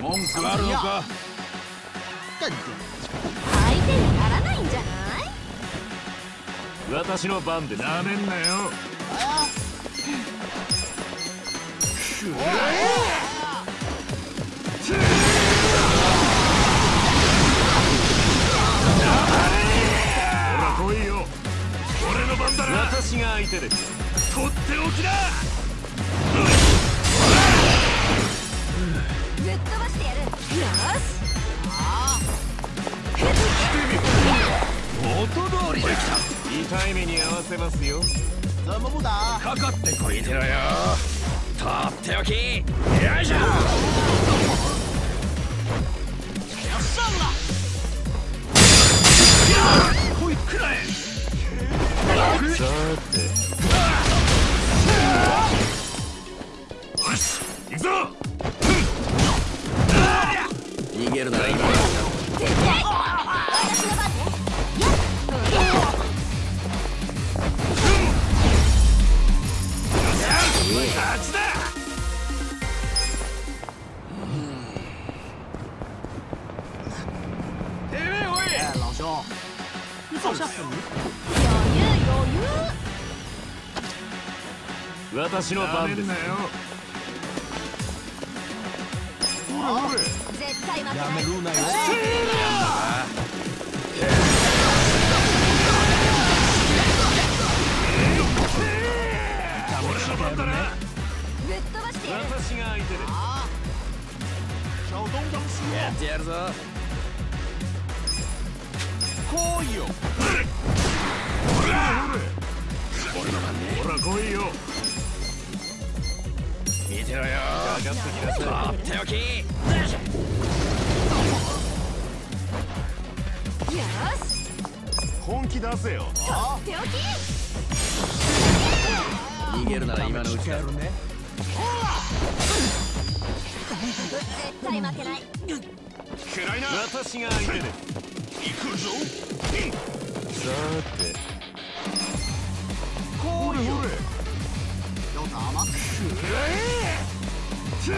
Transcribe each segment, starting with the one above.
文句あるのか？相手にならないんじゃない？私の番でなめんなよ。ほら来いよ。俺の番だな。私が相手でとっておきだしてやる。よし元通りでき痛い目に合わせますよ。怎么不打たかかってこいてろよ。とっておき。よいしょ。こいくらえ。さて。よし。行くぞげるなら今絶対私の番ねやっ勝ちだてめえおい私の番です絶対負けないるなよ俺の番だなぶっ飛ばしてやる私が相手ですやってやるぞ。来いよほら来いよ見てろよ。かかっておきよし本気出せよ。とっ。ておき逃げるなら今のうちだ。絶対負けない。嫌いな。私が相手で。す行くぞ。さて。ほれほれよし行く。ぞか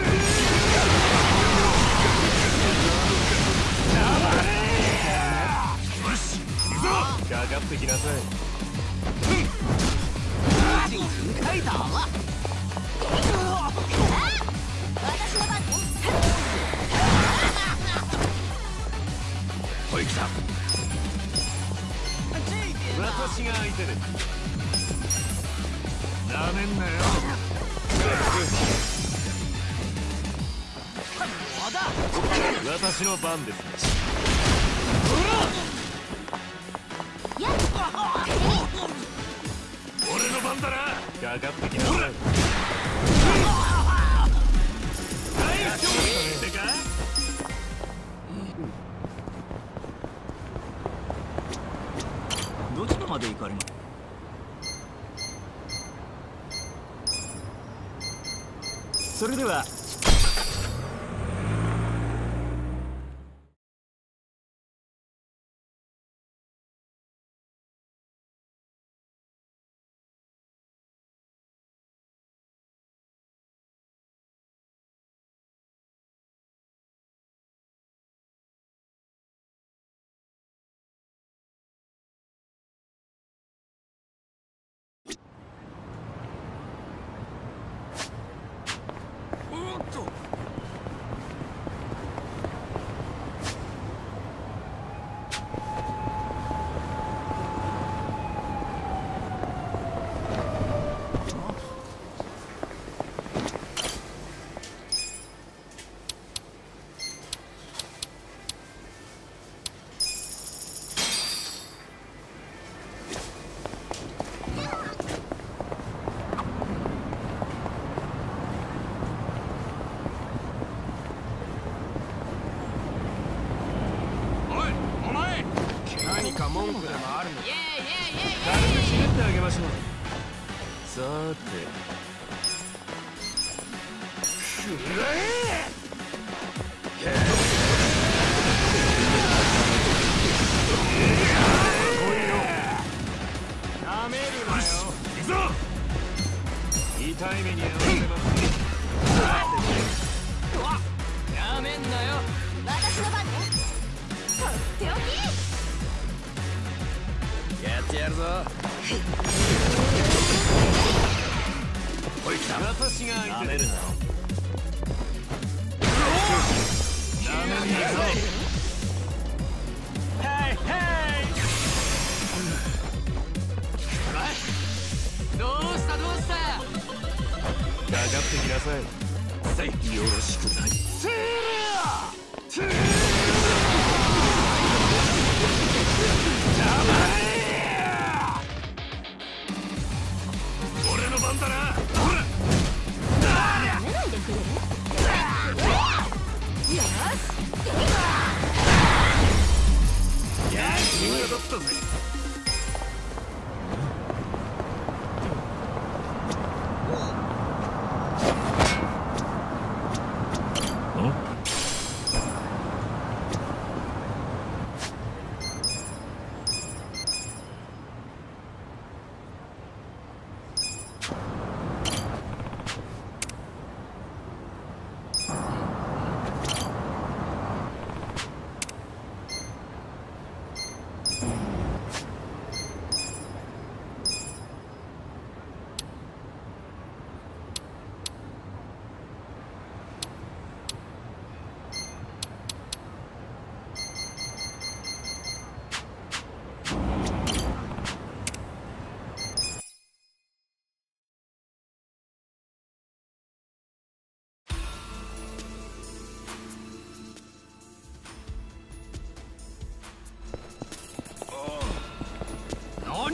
かってきなさい私の番ほい来た私が相手でなめん。なよ私の番ですやっ俺の番だな。かかってきな。さいでかどちらまで行かれるそれでは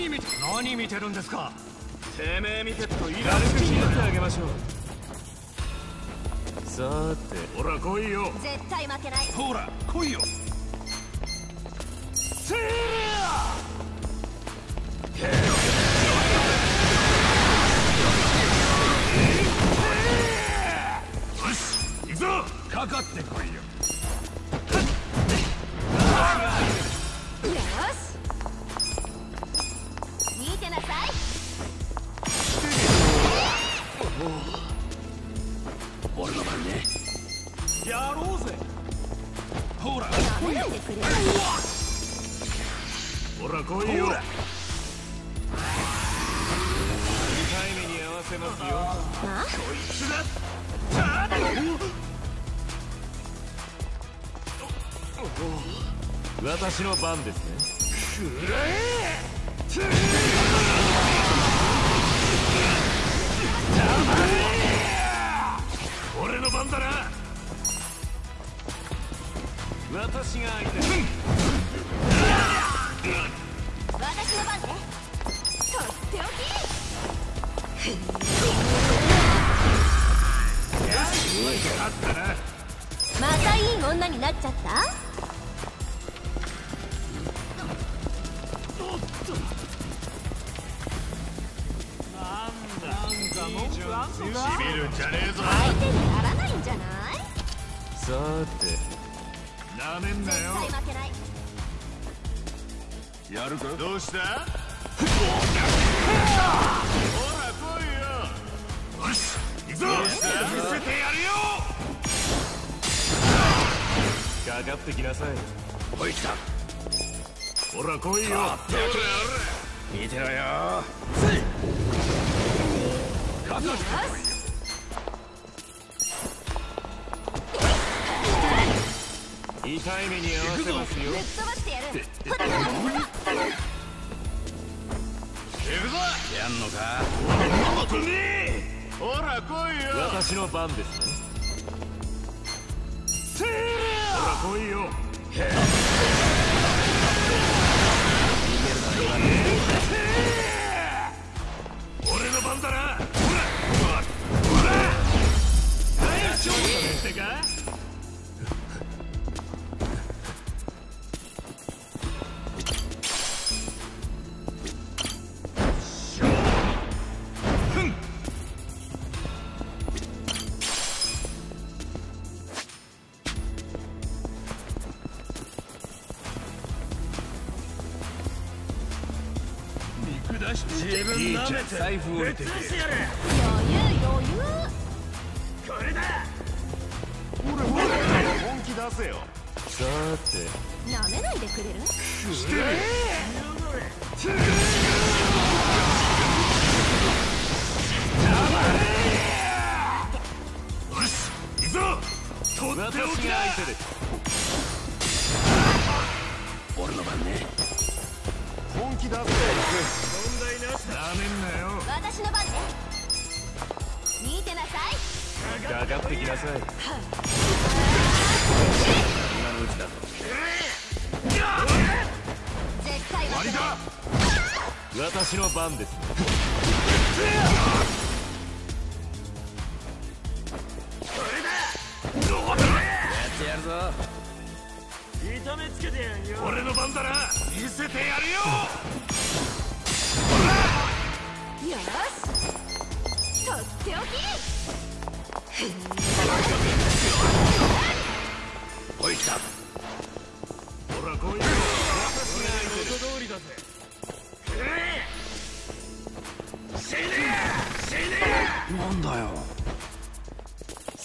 何見て何見てるんですか？てめえ見てっといら軽くひねってあげましょう。さーてほら来いよ。絶対負けない。ほら来いよ。せーよし行くぞ！かかってこいよよやろうぜ。ほら。舐めないでくれるほら来いよ。ほらタイムに合わせますよ。あ私の番ですね。俺の番だな私が相手。だ私の番ね。とってお勝ったなき。またいい女になっちゃった？しびるんじゃねえぞ相手にならないんじゃない？さーてなめんな絶よ。対負けないやるか？どうした？ほら来いよ。よし行くぞ見せてやるよ。かかってきなさい。おい来た。ほら来いよ。見てろよせいかかってタイムに合わせますよぶっ飛ばしてやる。ほら行くぞ。やんのか？ほら来いよ。私の番ですねほら来いよ。自分舐めて財布降りてけ余なんです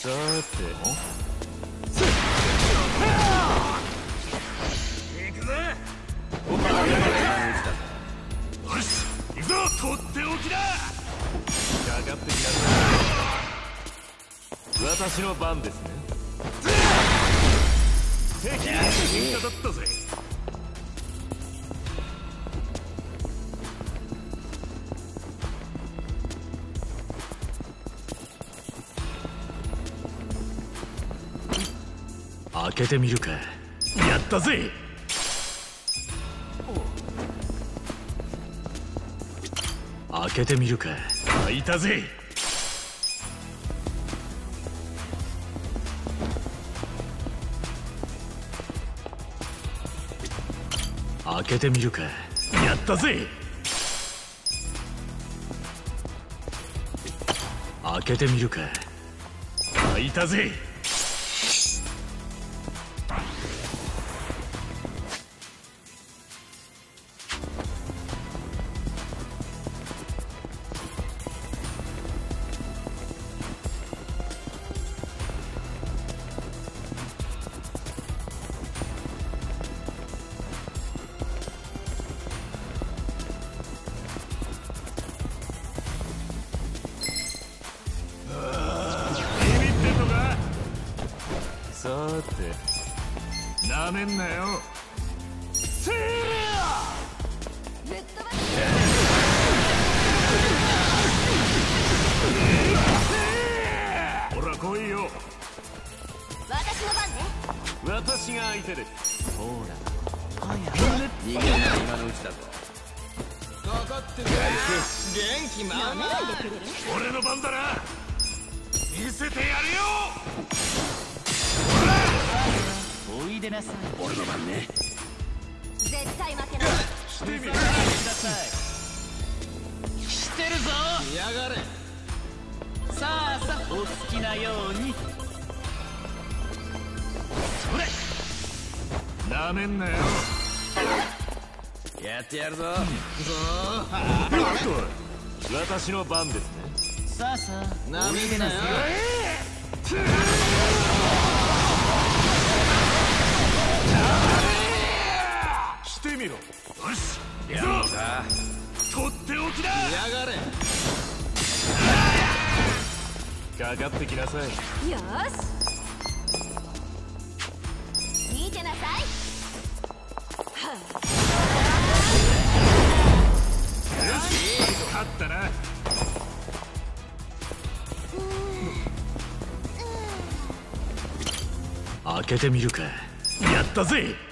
さておきだ。かかってきな。さい私の番ですね。敵に味方だったぜ。開けてみるか。やったぜ。開けてみるか。開いたぜ。開けてみるか。やったぜ。開けてみるか。開いたぜ。元気満舐めないでくれる？俺の番だな。見せてやるよ。おいでなさい。俺の番ね。絶対負けない。してみるくださいしてるぞ。やがれ。さあさあお好きなように。なめんなよやってやるぞ。おっと私の番ですねさあさあ。なめてなさいしてみろ。よし。行やくぞるのか。とっておきだ。やがれ。かかってきなさい。よし。見てなさい勝ったな。開けてみるか。やったぜ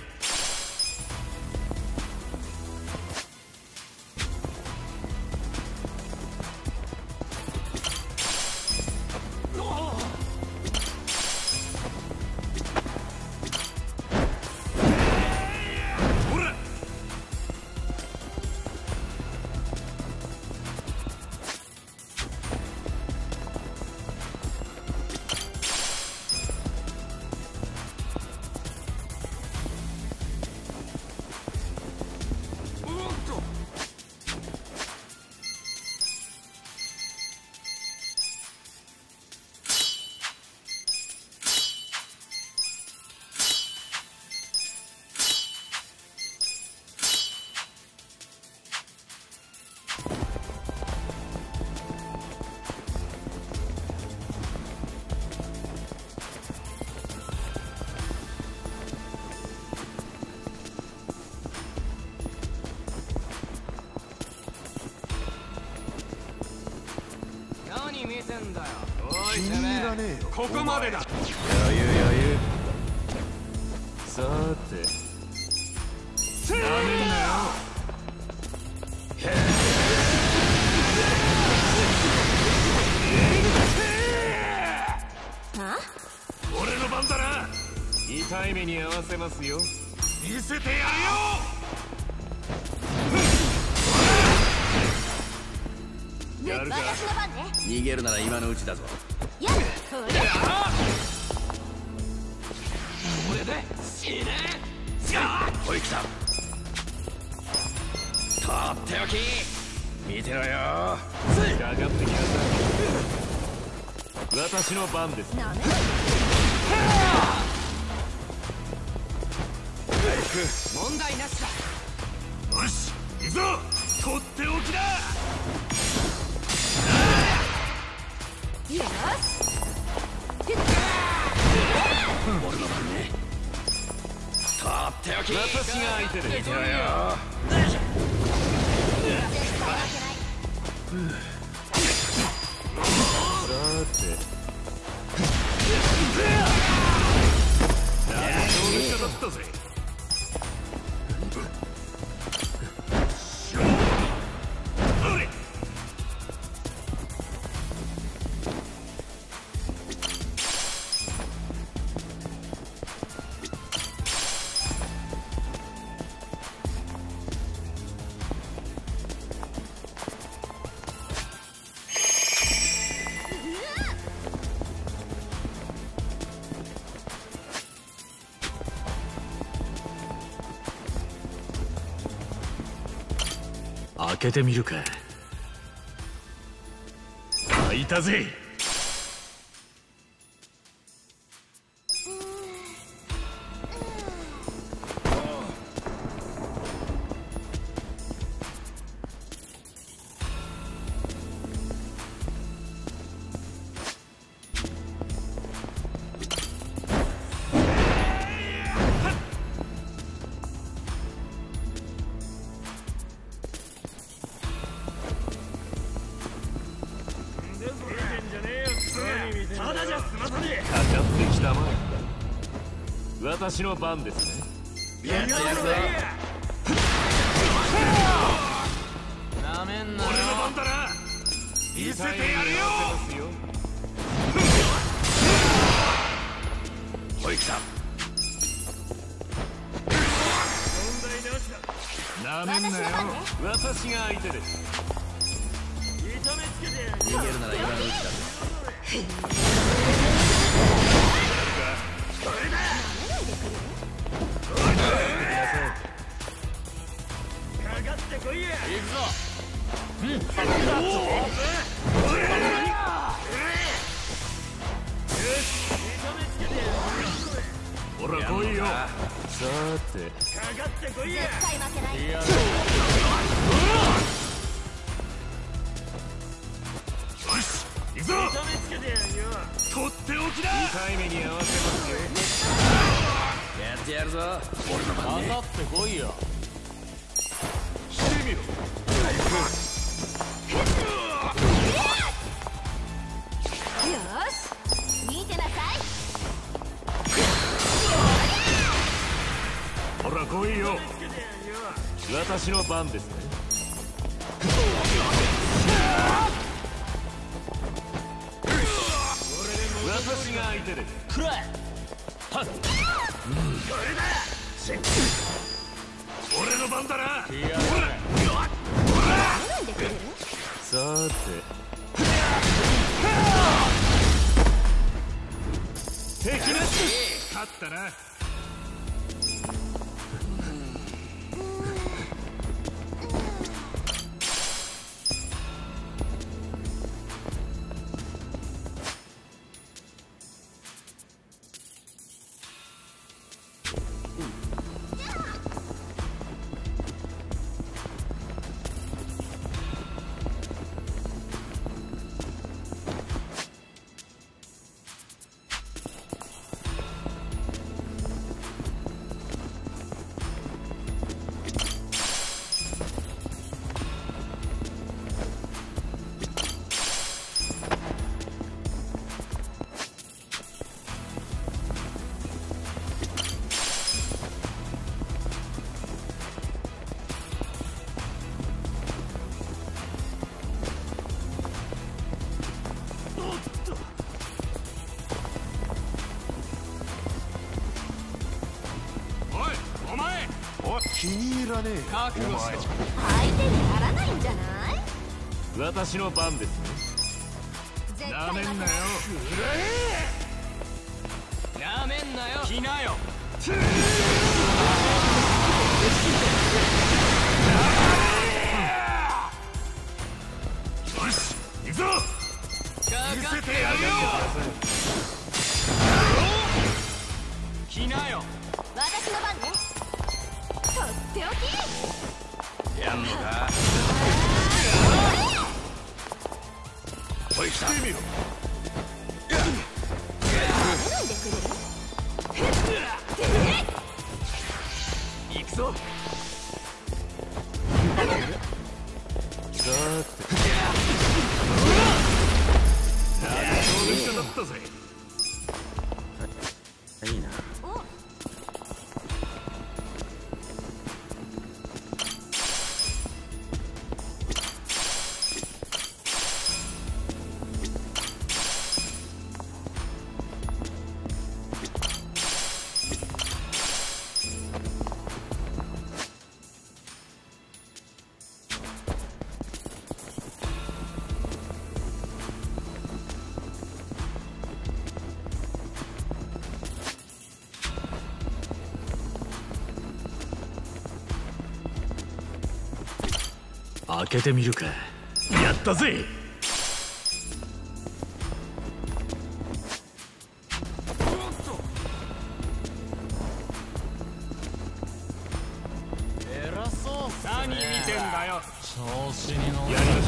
ここまでだ。余裕余裕。さて。なめんなよあ俺の番だな。痛い目に合わせますよ。見せてやるよ。やるか。逃げるなら今のうちだぞ私の番です。開けてみるか。開いたぜ。私の番です。ほら来いよさて。絶対負けない。よし行くぞ。とっておきだ痛い目に合わせますよ。やってやるぞ。俺の番ね。かかってこいよ。してみろ来いよ。私の番ですね。私が相手です。くらえ俺の番だな。やなんでくれるさて。敵なし。勝ったならねえ覚悟しろ相手にならないんじゃない？私の番ですね。なめんなよ。なめんなよ。来なよ。よけてみるか。やったぜ。偉そう。何見てんだよ。調子に乗やりまし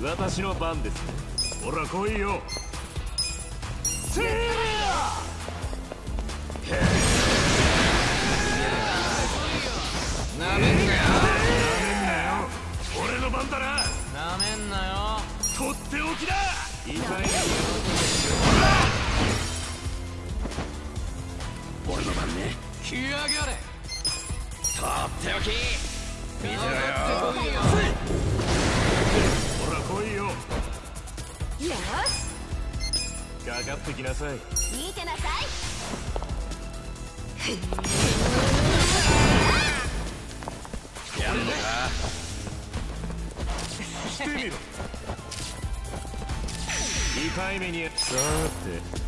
ょう。私の番です。ねほら来いよ。せー俺の番だななめんなよ。とっておきだ。痛い俺の番ね。来やがれとっておき。見てろよ。ほら来いよ。よし。かかってきなさい。見てなさいみろ痛い目にさーて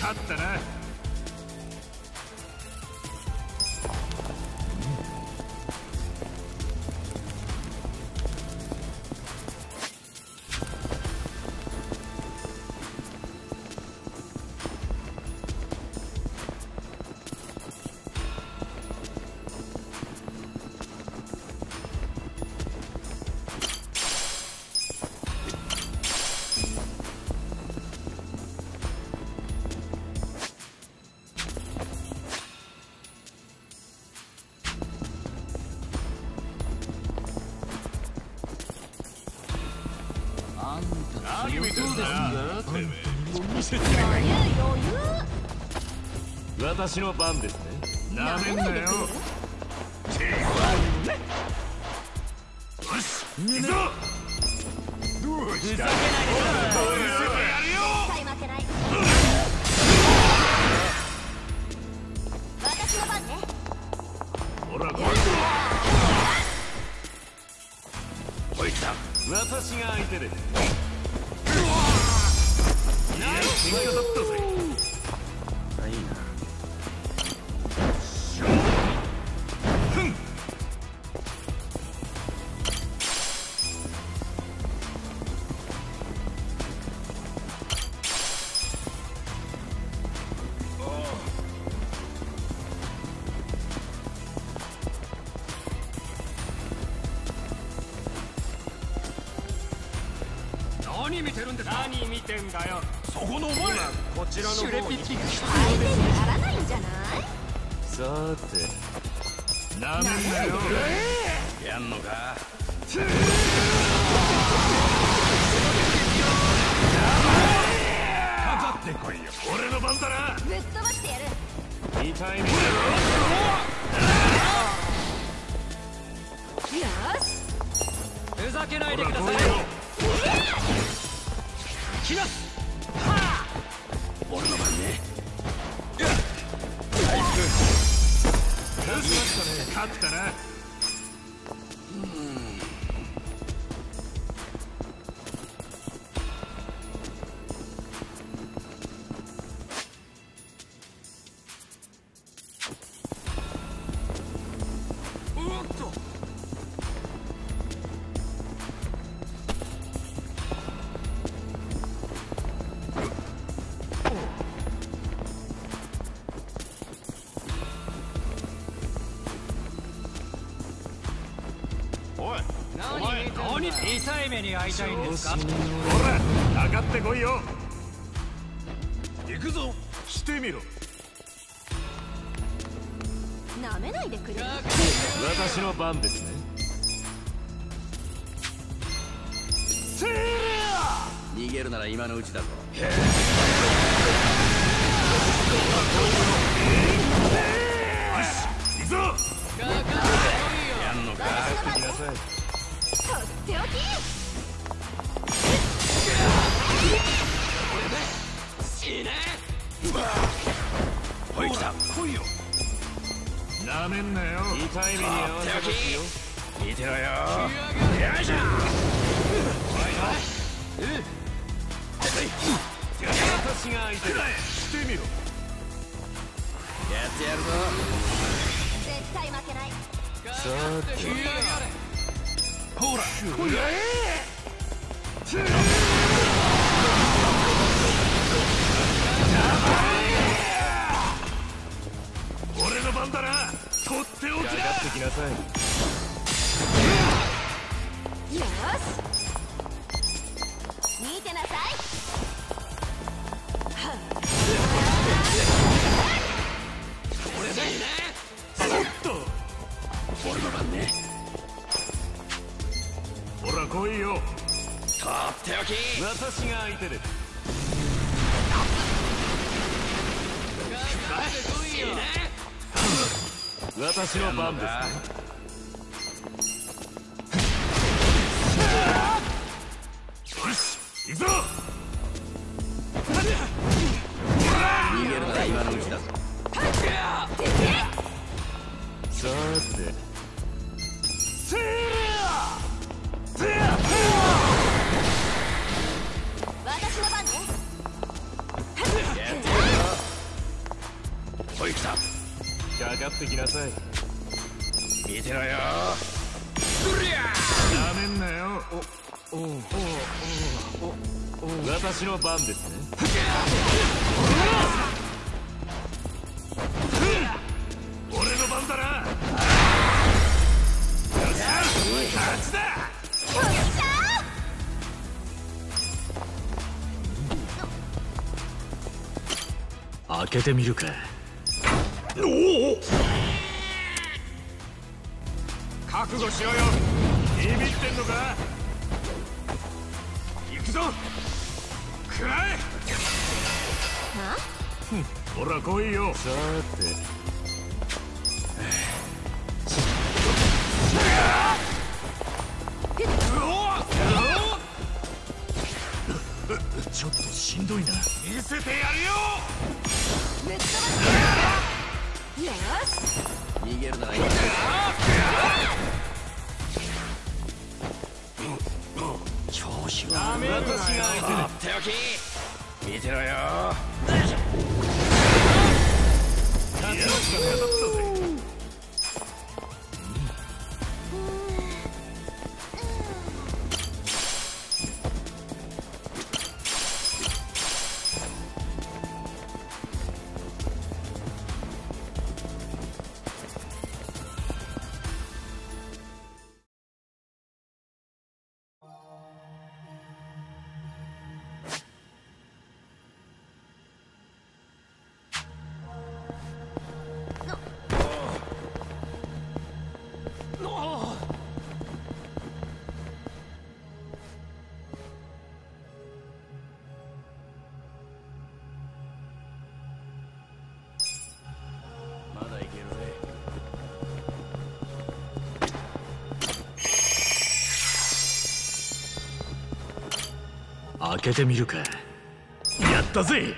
勝った。な私の番ですねなめんなよよし。行くぞどうしたふざけないでください見せてやるよ私の番ねほら来いよおい来た私が相手ですいや喧嘩だったぜ痛い目に遭いたいんですかほら上がってこいよ。行くぞ。してみろ。なめないでくれ。る私の番ですね。逃げるなら今のうちだぞ私の番ですね。よし行くぞ。逃げるなら今のうちだぞ。さてかってきなさい。見てろよ。うりゃなめんなよ。私の番ですね俺の番だなよっしゃ勝ちだよっしゃ開けてみるかしろよ。ビビってんのか？行くぞ。食らえ。ほら来いよ。さて。ちょっとしんどいな。見せてやるよ。ぶっ飛ばすよし。逃げるなら今の私が相手だとっておき見てろよ。勝ちました。ね当たった。ぜけてみるか。やったぜ。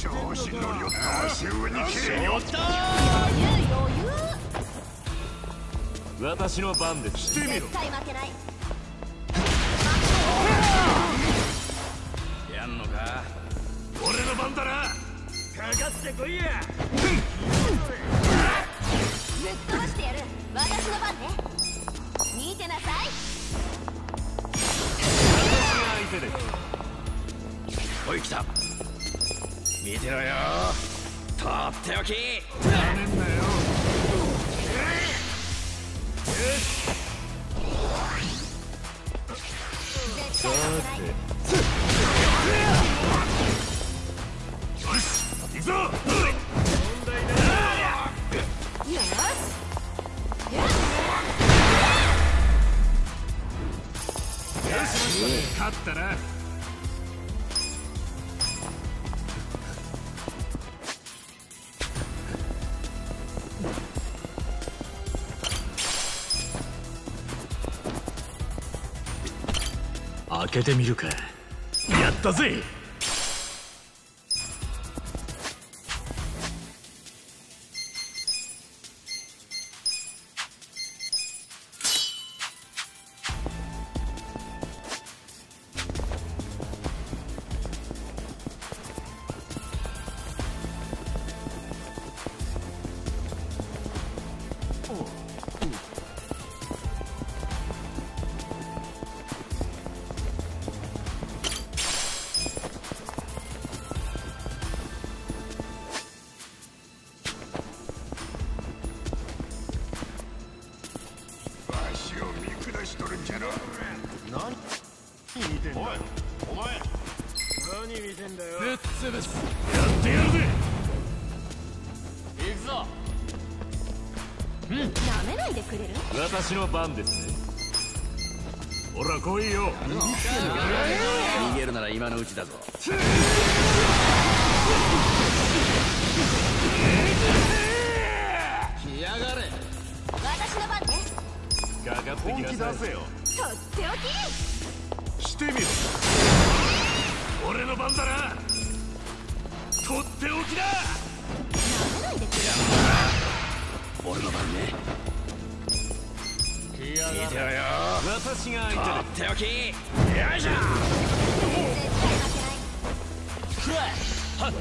調子乗りよった足上に切れよ余裕余裕私の番ですしてみろ絶対負けないやんのか俺の番だなかかってこいやぶっ飛ばしてやる私の番ね見てなさい相手でおい来た。見てろよ。とっておき。なめんなよよしけてみるか。やったぜ。しとるんじゃろ何見てんだおいお前何見てんだよ。ぶっ潰すやってやるぜ行くぞうんなめないでくれる。私の番ですね。ほら来いよ。逃げるなら今のうちだぞ。やがれ。私の番かかってきなさいよ。とっておきしてみろ俺の番だ。なとっておきだ。なめないでくれる俺の番ね。来や見てろよ。私がと相っておき。よいしょ。絶対負けないくらえはっ。行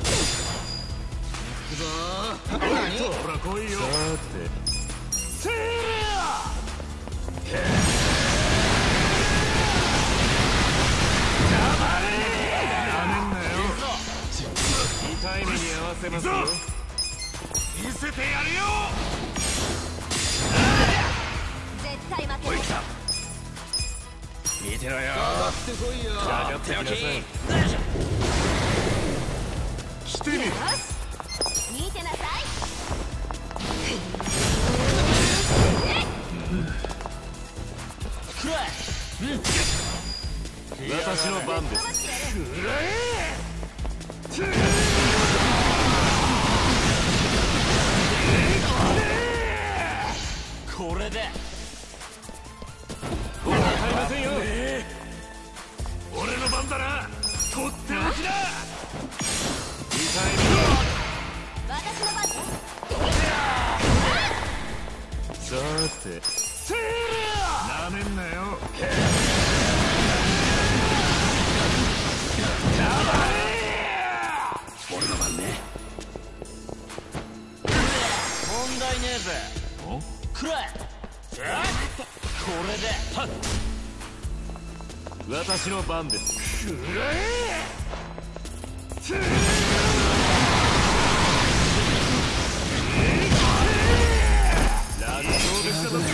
くぞ何手ほら来いよ。さて。せやに合わせますよ見せてやるよ絶対負けな見てろよってこいよ。かかってきなさいよいし。してみろよし私の番です。これで。わかりませんよ。俺の番だな。とっておきだ。痛い私の番さて。せなめんなよ俺の番ね問題ねえぜくらえこれで。私の番で。す楽勝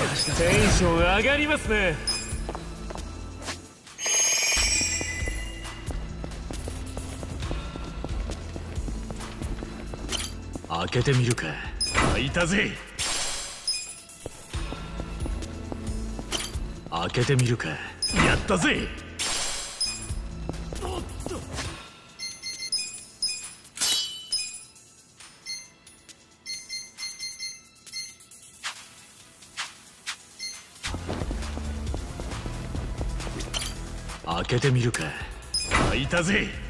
でしたテンション上がりますね。けてみるか。開いたぜ。開けてみるか。やったぜ。開けてみるか。開いたぜ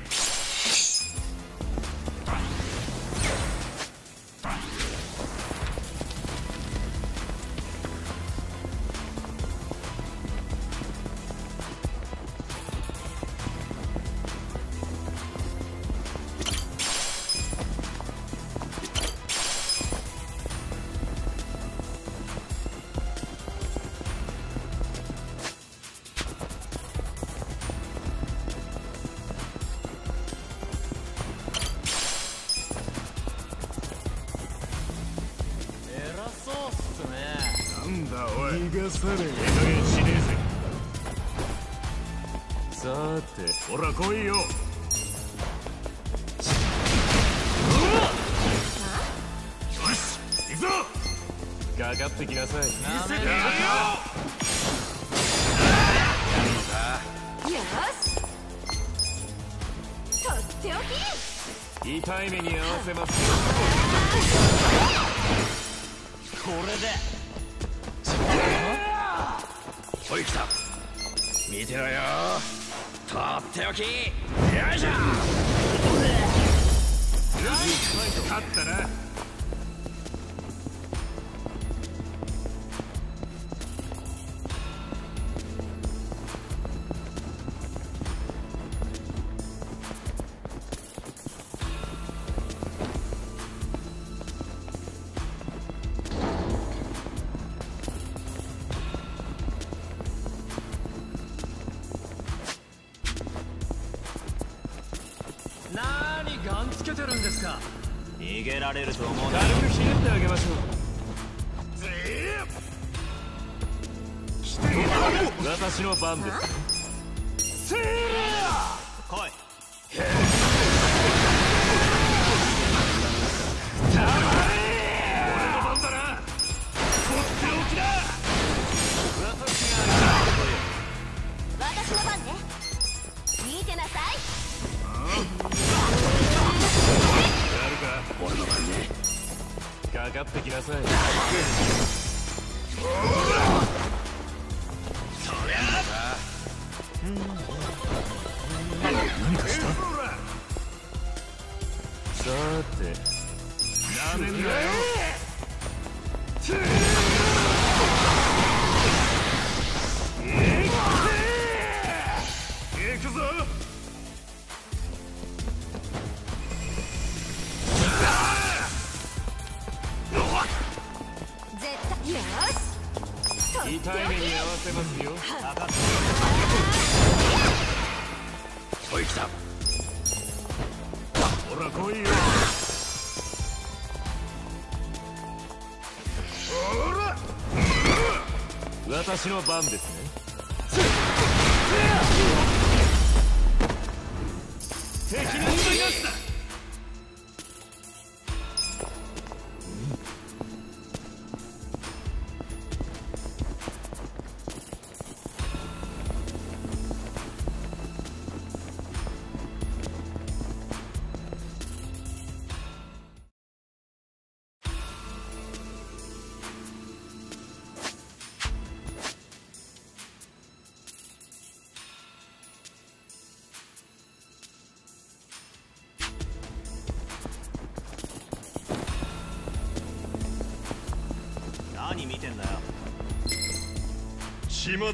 なんだおい。逃がされ。え加減しねえぜさて。ほら来いよ。よし行くぞ。かかってきなさい。見せてやるよ。よし。とっておき。痛い目に合わせますこれでおい来た見てろよ。とっておき。よいしょ。勝ったな。なめん私の番です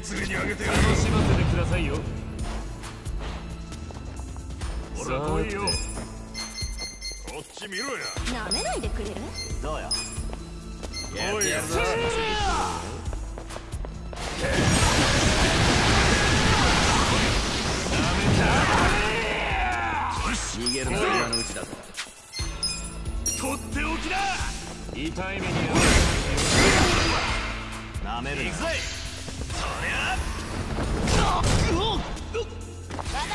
血祭りにあげて楽しませてくださいよ。ほら来いよこっち見ろや。なめないでくれる？どうよ来いよ逃げるなら今のうちだぞとっておきだ痛い目に合わなめるな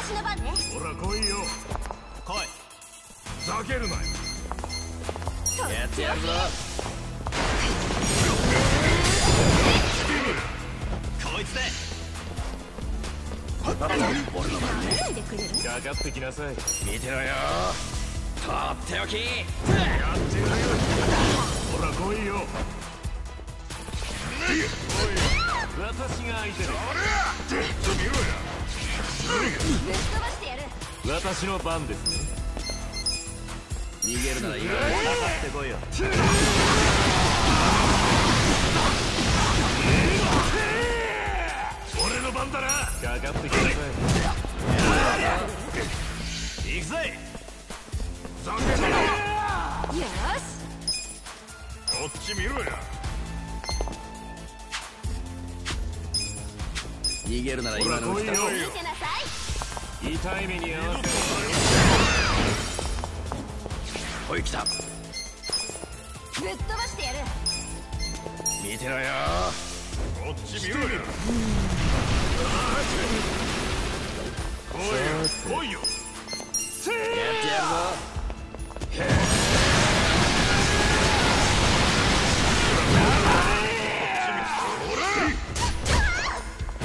私の番ね。せほら来いよ。来い。ふざけるなよ。やってやるぞ。こいつで。なめないでくれるかかってきなさい。見てろよ。とっておき。やってるよ。ほら来いよ。私が相手だ。ぶっ飛ばしてやる私の番ですね逃げるなら今のうかかってこいよ俺の番だなかかってきなさい行くぜふざけんなよしこっち見ろやち逃げるなら今のうちだ。痛い目に合わせおい来た。ぶっ飛ばしてやる。見てろよ。こっち見ろや来いよ来いよ。やってやるぞ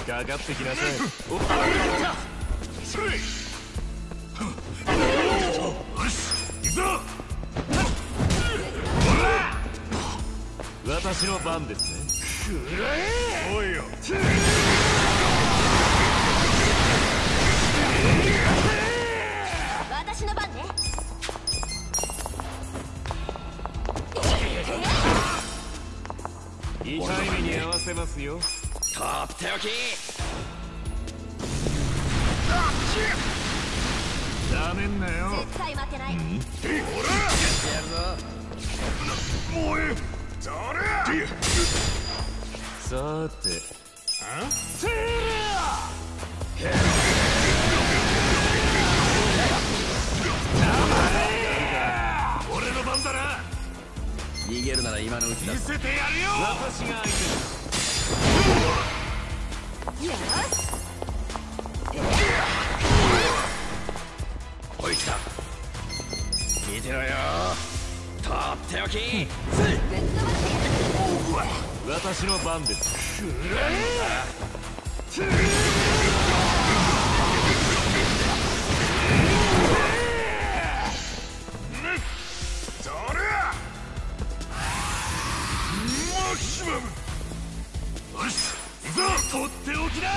かかってきなさい私の番ですね。おいよ私の番ね痛い目に合わせますよ。とっておきダメんなよ。絶対負けない。やってやるぞ。もうえさて。せ俺の番だな。逃げるなら今のうちだ。見ぞせてやるよ。私が相手よしてろよ。とっておき。の番です。くらマキシマムよし行くぞとっておきだ、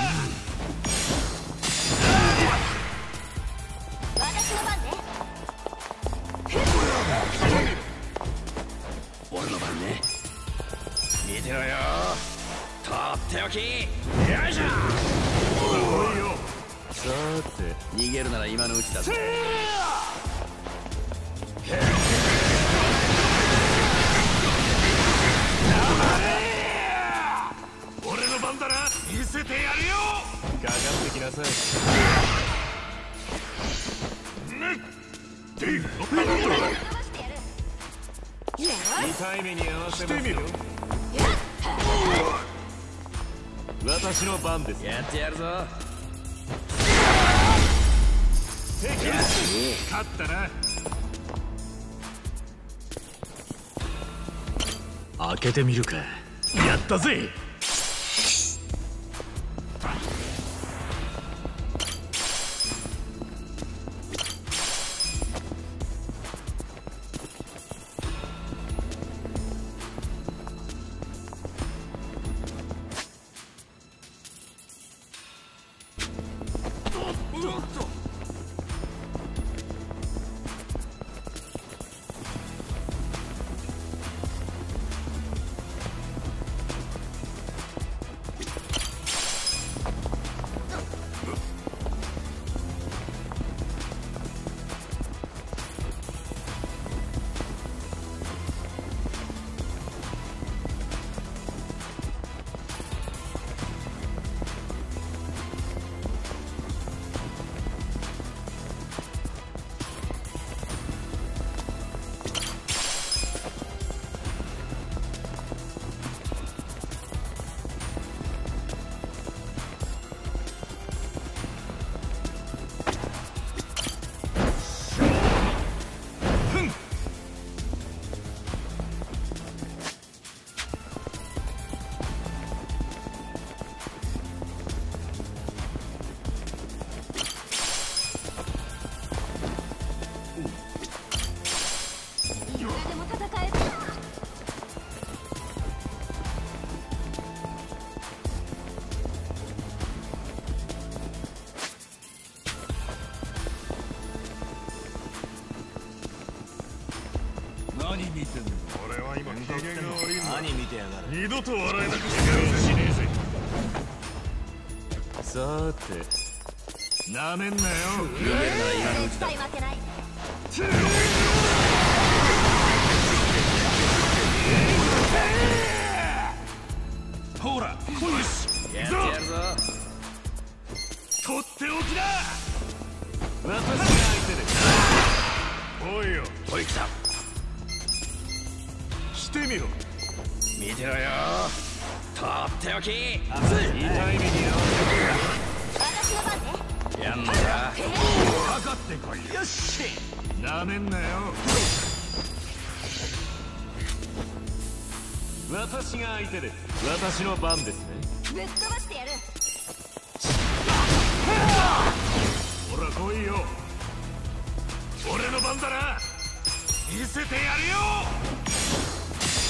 私の番です。やってやるぞ。敵勝ったな。開けてみるか。やったぜ何見てんの俺は今機嫌が悪いんだ何見てやがる。二度と笑えなくしてしねえぜさてなめんなよ絶対負けなよしやってやる。ぞとっておきだ私が相手ですおいおい来たてみろ。見てろよ。とっておき。痛い目に合わ私の番ねやんのかかかってこいよしなめんなよ。せ私が相手です私の番ですね。ぶっ飛ばしてやる。ほら来いよ。俺の番だな。見せてやるよ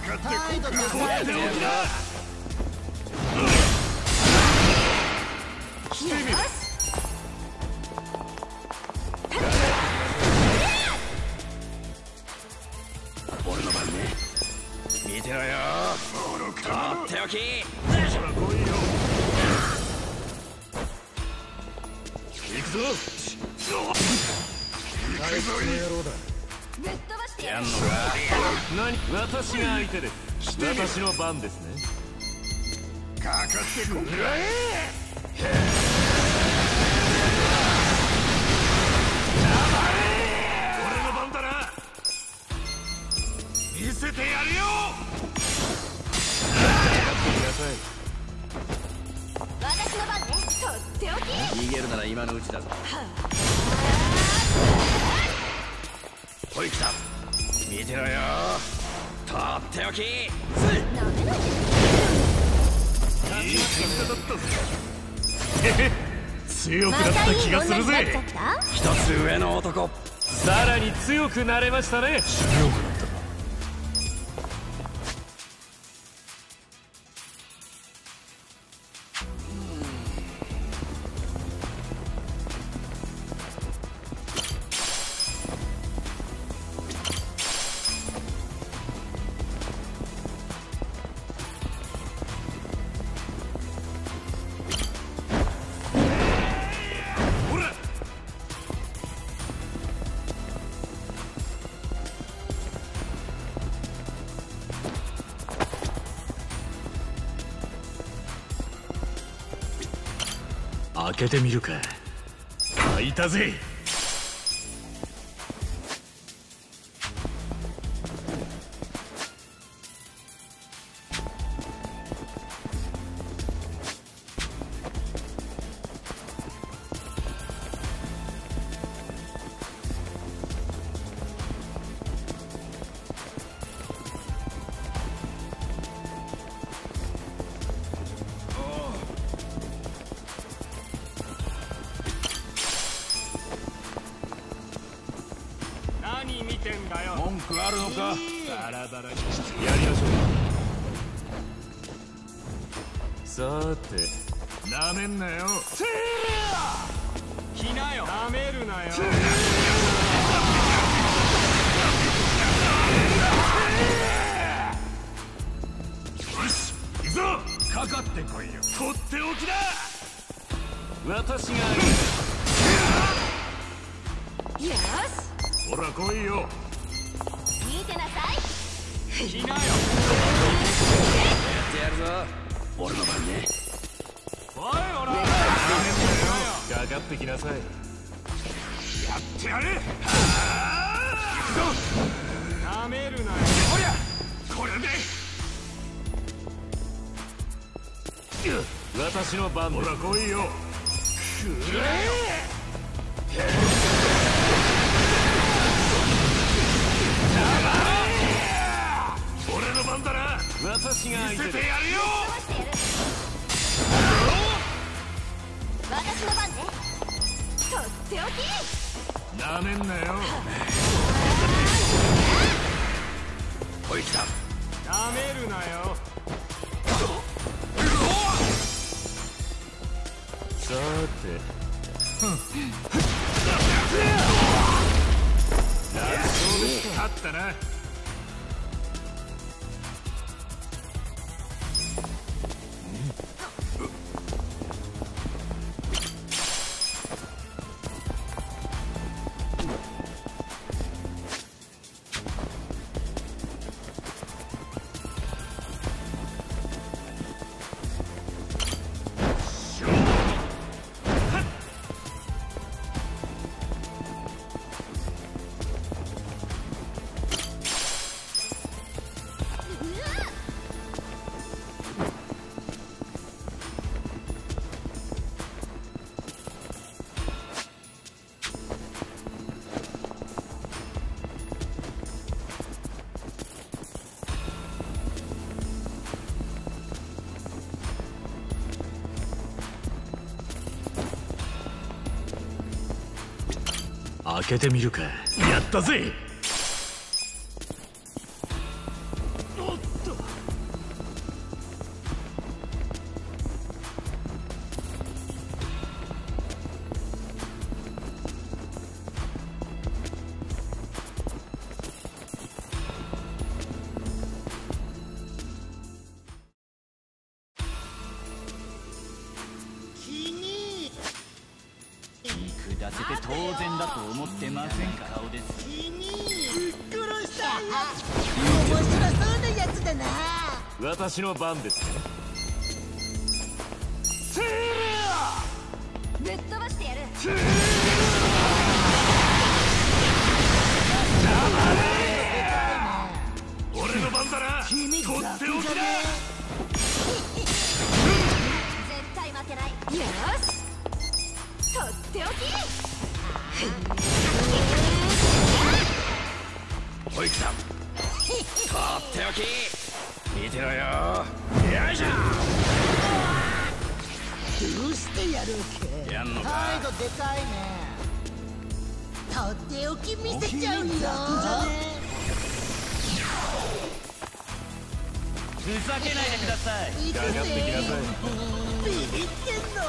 かってこいって俺の番ね。見てろよ。とっておき行くぞ。行くぞ。やんのか何私が相手です。私の番ですね。かかってこらえせてやるよ。私の番だな見せておき。逃げるなら今のうちだぞ。ほい来た。見てろよ。とっておき。なめない。でいい喧嘩だったぜ。強くなまった気がするぜ一つ上の男。さらに強くなれましたね。修行けてみるか。開いたぜ。ほら来いよ。くれ。俺の番だな。私が見せてやるよ飛ばしてやる私の番ね。とっておき。なめんなよ。おいなめるなよさて。楽勝で勝ったな開けてみるか。やったぜ。私の番ですとっておき見せちゃうよふざけないでください。行くぜビビってんの？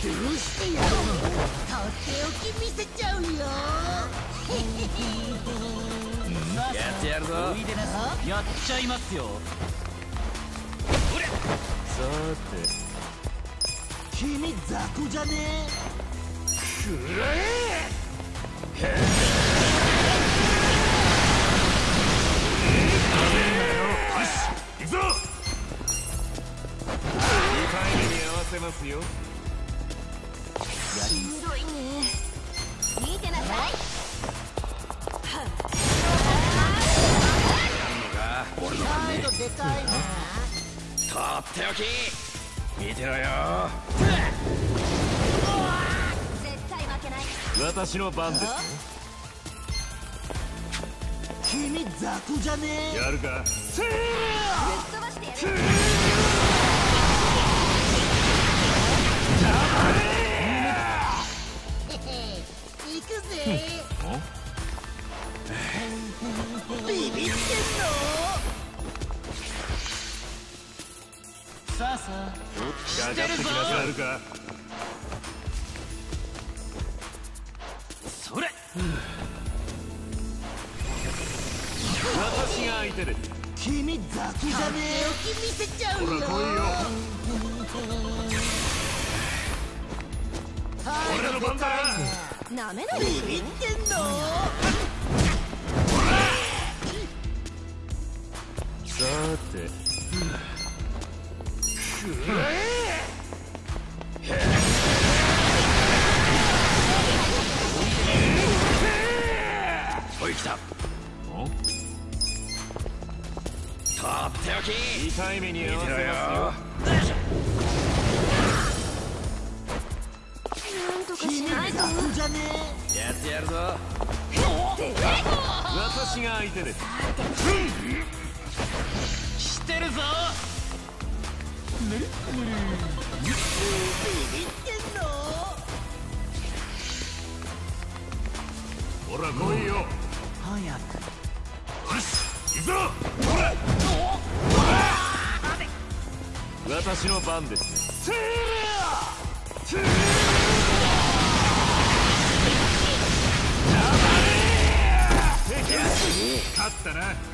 どうしてやるの？とっておき見せちゃうよ。やってやるぞ。おいでなさい。やっちゃいますよ。さて。君雑魚じゃね？行くぞ2回目に合わせますよ。しんどいね見てなさい。俺の態度でかいねとっておき。見てろよ私の番です君雑魚じゃねやるか？ぶっ飛ばしてやる。行くぜ。ビビってんの？さあさあ。かかってきなさいやるか？相手で君だけじゃねえおき見せちゃうよほら来いよ俺の番だ。なめないビビって。んのさておっておき2回目に合わせますよなんとかし君ないと雑魚じゃねやってやるぞ私が相手です知ってるぞえビビってんのほら来いよ。早く。よし行くぞ私の番です勝ったな